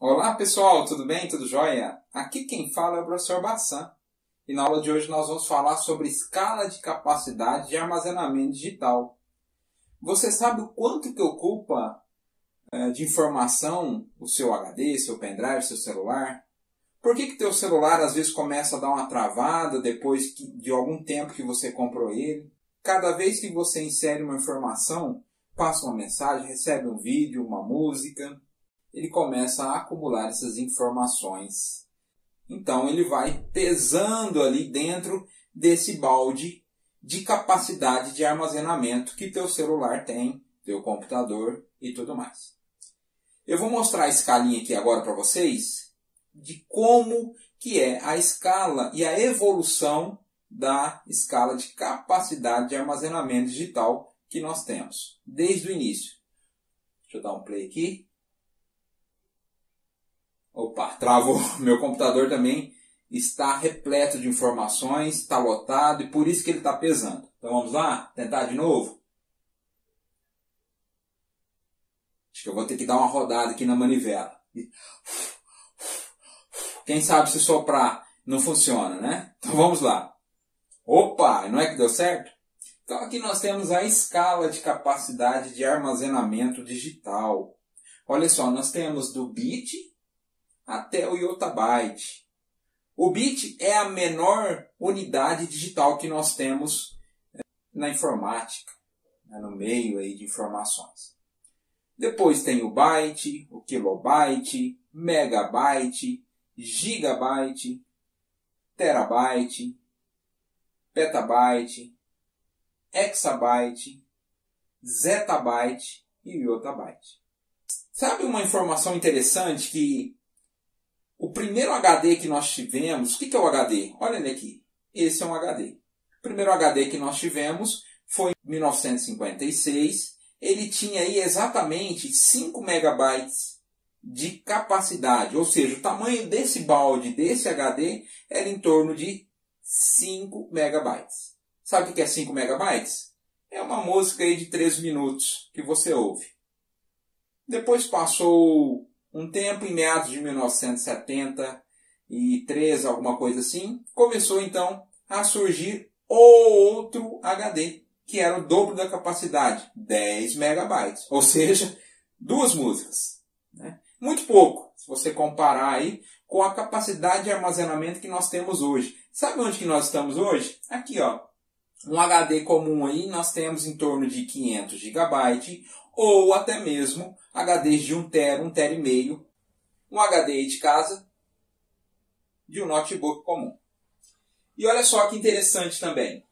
Olá pessoal, tudo bem? Tudo jóia? Aqui quem fala é o professor Bassan e na aula de hoje nós vamos falar sobre escala de capacidade de armazenamento digital. Você sabe o quanto que ocupa é, de informação o seu HD, seu pendrive, seu celular? Por que que teu celular às vezes começa a dar uma travada depois que, de algum tempo que você comprou ele? Cada vez que você insere uma informação, passa uma mensagem, recebe um vídeo, uma música, ele começa a acumular essas informações. Então ele vai pesando ali dentro desse balde de capacidade de armazenamento que teu celular tem, teu computador e tudo mais. Eu vou mostrar a escalinha aqui agora para vocês de como que é a escala e a evolução da escala de capacidade de armazenamento digital que nós temos desde o início. Deixa eu dar um play aqui. Opa, travou. Meu computador também está repleto de informações, está lotado e por isso que ele está pesando. Então vamos lá? Tentar de novo? Acho que eu vou ter que dar uma rodada aqui na manivela. Quem sabe se soprar não funciona, né? Então vamos lá. Opa, não é que deu certo? Então aqui nós temos a escala de capacidade de armazenamento digital. Olha só, nós temos do bit até o yottabyte. O bit é a menor unidade digital que nós temos eh, na informática, né, no meio aí de informações. Depois tem o byte, o kilobyte, megabyte, gigabyte, terabyte, petabyte, hexabyte, zettabyte e yottabyte. Sabe uma informação interessante que o primeiro HD que nós tivemos, o que é o HD? Olha ele aqui. Esse é um HD. O primeiro HD que nós tivemos foi em 1956. Ele tinha aí exatamente 5 megabytes de capacidade, ou seja, o tamanho desse balde, desse HD, era em torno de 5 megabytes. Sabe o que é 5 megabytes? É uma música aí de 3 minutos que você ouve. Depois passou um tempo, em meados de 1973, alguma coisa assim, começou então a surgir outro HD, que era o dobro da capacidade, 10 megabytes, ou seja, duas músicas. Né? Muito pouco, se você comparar aí com a capacidade de armazenamento que nós temos hoje. Sabe onde que nós estamos hoje? Aqui, ó. Um HD comum aí nós temos em torno de 500 GB ou até mesmo HDs de 1 TB, 1 TB e meio, um HD de casa de um notebook comum. E olha só que interessante também.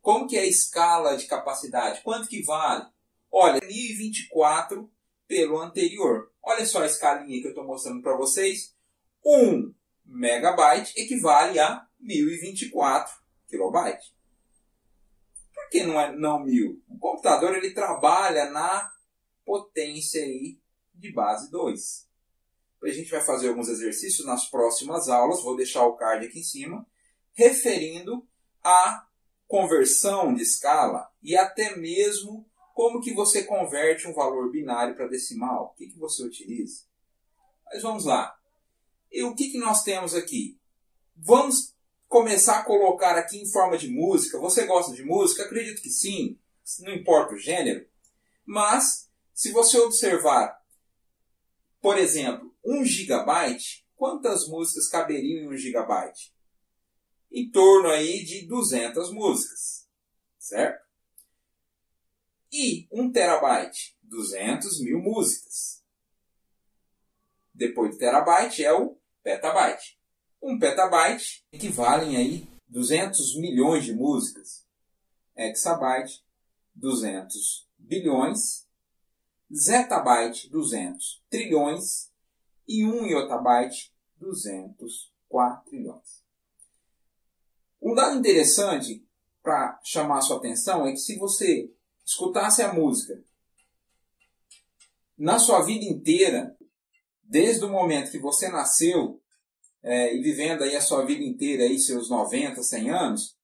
Como que é a escala de capacidade? Quanto que vale? Olha, 1024 pelo anterior. Olha só a escalinha que eu estou mostrando para vocês. 1 megabyte equivale a 1024 kilobytes que não é não mil? O computador ele trabalha na potência aí de base 2. A gente vai fazer alguns exercícios nas próximas aulas, vou deixar o card aqui em cima, referindo a conversão de escala e até mesmo como que você converte um valor binário para decimal. O que, que você utiliza? Mas vamos lá. E o que, que nós temos aqui? Vamos começar a colocar aqui em forma de música. Você gosta de música? Acredito que sim, não importa o gênero. Mas, se você observar, por exemplo, 1 gigabyte, quantas músicas caberiam em 1 gigabyte? Em torno aí de 200 músicas, certo? E 1 terabyte, 200 mil músicas. Depois do terabyte é o petabyte. Um petabyte equivalem aí 200 milhões de músicas. Exabyte, 200 bilhões. Zettabyte, 200 trilhões. E 1 iotabyte, 200 quatrilhões. Um dado interessante para chamar a sua atenção é que se você escutasse a música na sua vida inteira, desde o momento que você nasceu é, e vivendo aí a sua vida inteira, aí, seus 90, 100 anos,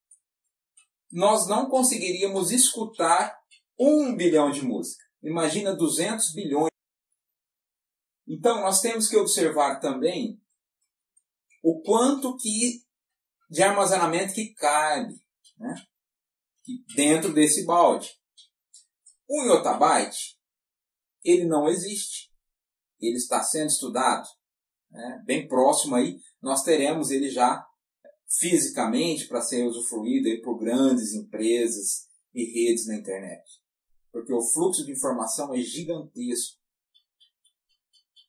nós não conseguiríamos escutar um bilhão de música. Imagina 200 bilhões Então, nós temos que observar também o quanto que de armazenamento que cabe né, dentro desse balde. O yottabyte, ele não existe. Ele está sendo estudado. Né, bem próximo aí, nós teremos ele já fisicamente para ser usufruído por grandes empresas e redes na internet. Porque o fluxo de informação é gigantesco.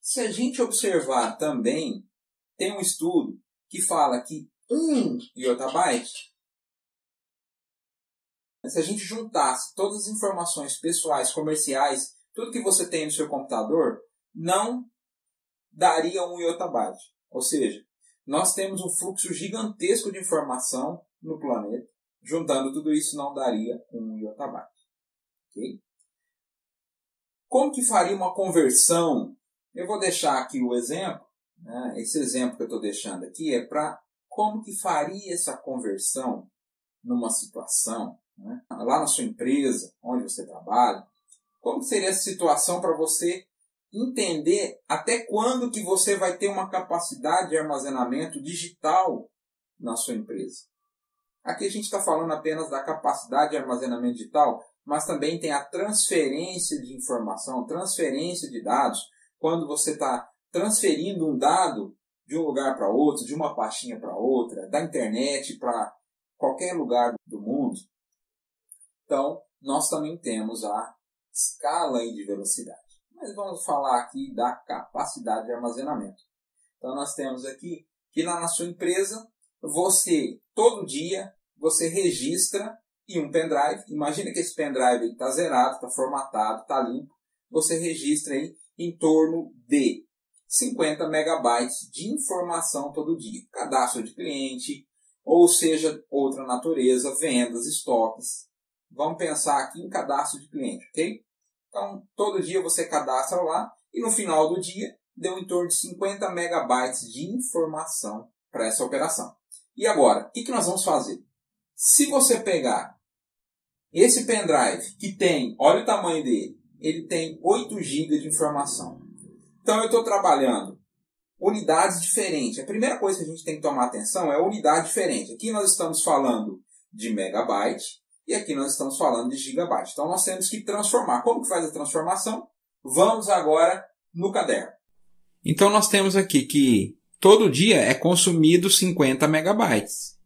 Se a gente observar também, tem um estudo que fala que um yottabyte, se a gente juntasse todas as informações pessoais, comerciais, tudo que você tem no seu computador, não daria um yottabyte. Ou seja, nós temos um fluxo gigantesco de informação no planeta. Juntando tudo isso não daria um yottabyte. Okay? Como que faria uma conversão? Eu vou deixar aqui o exemplo. Né? Esse exemplo que eu estou deixando aqui é para como que faria essa conversão numa situação, né? lá na sua empresa, onde você trabalha. Como seria essa situação para você entender até quando que você vai ter uma capacidade de armazenamento digital na sua empresa. Aqui a gente está falando apenas da capacidade de armazenamento digital, mas também tem a transferência de informação, transferência de dados. Quando você está transferindo um dado de um lugar para outro, de uma pastinha para outra, da internet para qualquer lugar do mundo. Então, nós também temos a escala de velocidade mas vamos falar aqui da capacidade de armazenamento. Então nós temos aqui que lá na sua empresa, você todo dia você registra em um pendrive. Imagina que esse pendrive está zerado, está formatado, está limpo. Você registra aí em torno de 50 megabytes de informação todo dia. Cadastro de cliente, ou seja, outra natureza, vendas, estoques. Vamos pensar aqui em cadastro de cliente, ok? Então, todo dia você cadastra lá e no final do dia deu em torno de 50 megabytes de informação para essa operação. E agora, o que, que nós vamos fazer? Se você pegar esse pendrive que tem, olha o tamanho dele, ele tem 8 GB de informação. Então eu estou trabalhando unidades diferentes. A primeira coisa que a gente tem que tomar atenção é unidade diferente. Aqui nós estamos falando de megabyte e aqui nós estamos falando de gigabyte. Então nós temos que transformar. Como que faz a transformação? Vamos agora no caderno. Então nós temos aqui que todo dia é consumido 50 megabytes.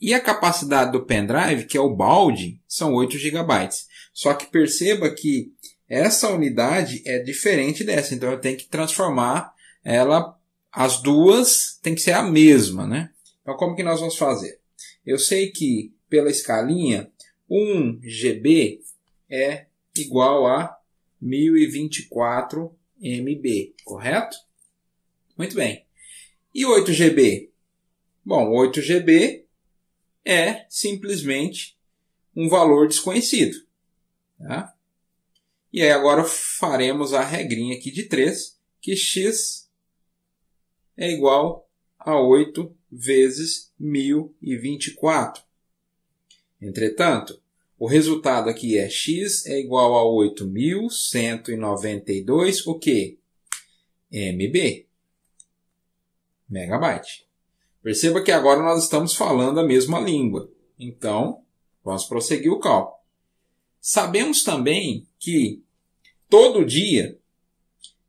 E a capacidade do pendrive, que é o balde, são 8 gigabytes. Só que perceba que essa unidade é diferente dessa, então eu tenho que transformar ela, as duas tem que ser a mesma, né? Então como que nós vamos fazer? Eu sei que pela escalinha 1 GB é igual a 1024 MB, correto? Muito bem. E 8 GB? Bom, 8 GB é simplesmente um valor desconhecido. Tá? E aí agora faremos a regrinha aqui de 3, que x é igual a 8 vezes 1024. Entretanto, o resultado aqui é x é igual a 8.192, o que? MB. Megabyte. Perceba que agora nós estamos falando a mesma língua. Então, vamos prosseguir o cálculo. Sabemos também que todo dia,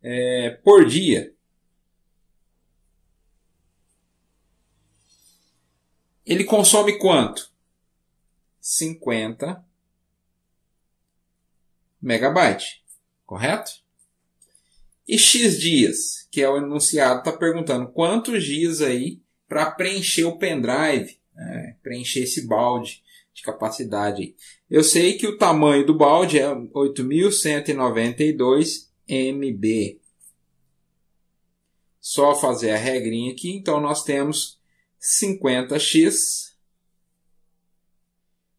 é, por dia, ele consome quanto? 50 megabytes, correto? E X dias, que é o enunciado, está perguntando quantos dias aí para preencher o pendrive, né? preencher esse balde de capacidade. Eu sei que o tamanho do balde é 8.192 MB. Só fazer a regrinha aqui, então nós temos 50x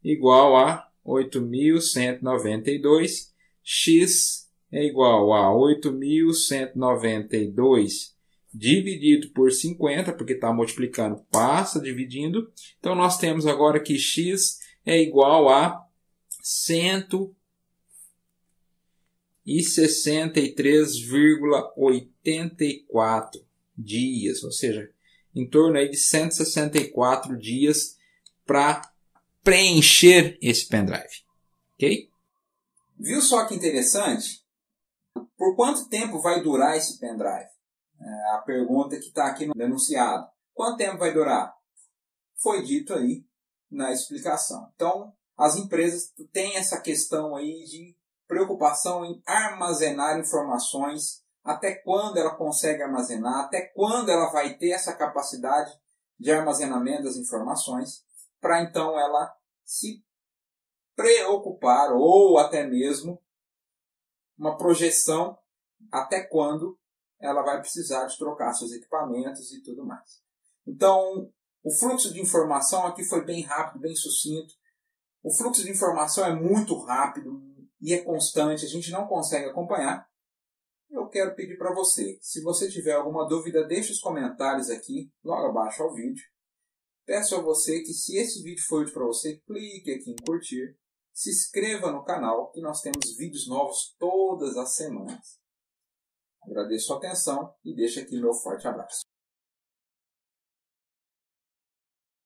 igual a 8.192, x é igual a 8.192 dividido por 50, porque está multiplicando, passa dividindo. Então, nós temos agora que x é igual a 100, e 63,84 dias, ou seja, em torno aí de 164 dias para preencher esse pendrive. Ok? Viu só que interessante? Por quanto tempo vai durar esse pendrive? É a pergunta que está aqui no denunciado. Quanto tempo vai durar? Foi dito aí na explicação. Então, as empresas têm essa questão aí de preocupação em armazenar informações, até quando ela consegue armazenar, até quando ela vai ter essa capacidade de armazenamento das informações, para então ela se preocupar ou até mesmo uma projeção até quando ela vai precisar de trocar seus equipamentos e tudo mais. Então, o fluxo de informação aqui foi bem rápido, bem sucinto. O fluxo de informação é muito rápido e é constante, a gente não consegue acompanhar. Eu quero pedir para você, se você tiver alguma dúvida, deixe os comentários aqui, logo abaixo ao vídeo. Peço a você que, se esse vídeo foi útil para você, clique aqui em curtir, se inscreva no canal, que nós temos vídeos novos todas as semanas. Agradeço a atenção e deixo aqui meu forte abraço.